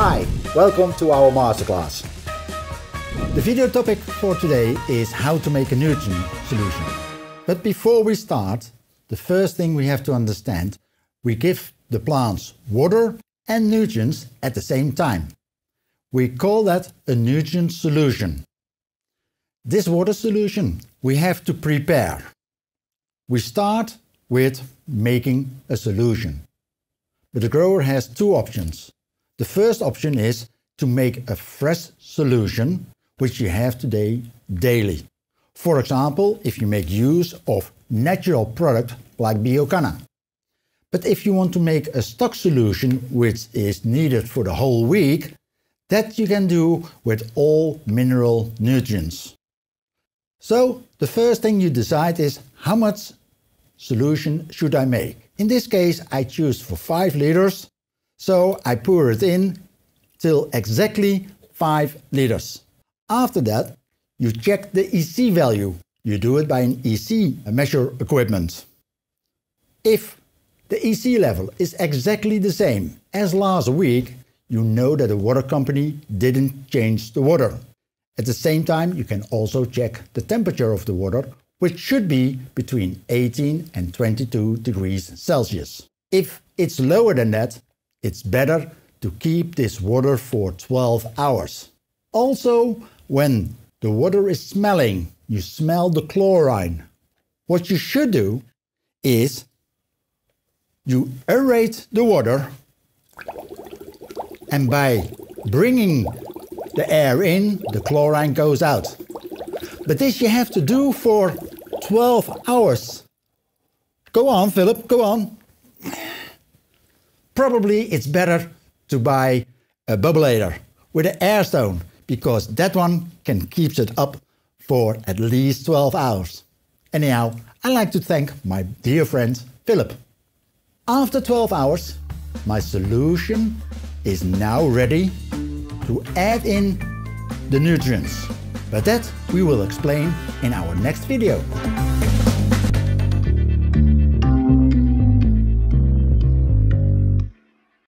Hi, welcome to our masterclass. The video topic for today is how to make a nutrient solution. But before we start, the first thing we have to understand, we give the plants water and nutrients at the same time. We call that a nutrient solution. This water solution we have to prepare. We start with making a solution. But the grower has two options. The first option is to make a fresh solution, which you have today daily. For example, if you make use of natural product like Biocanna. But if you want to make a stock solution which is needed for the whole week, that you can do with all mineral nutrients. So the first thing you decide is how much solution should I make? In this case I choose for 5 liters, so I pour it in till exactly 5 liters. After that you check the EC value. You do it by an EC measure equipment. If the EC level is exactly the same as last week, you know that the water company didn't change the water. At the same time, you can also check the temperature of the water, which should be between 18 and 22 degrees Celsius. If it's lower than that, it's better to keep this water for 12 hours. Also, when the water is smelling, you smell the chlorine. What you should do is you aerate the water and by bringing the air in, the chlorine goes out. But this you have to do for 12 hours. Go on, Philip, go on. Probably it's better to buy a bubbleator with an air stone because that one can keep it up for at least 12 hours. Anyhow, I'd like to thank my dear friend Philip. After 12 hours, my solution is now ready to add in the nutrients. But that we will explain in our next video.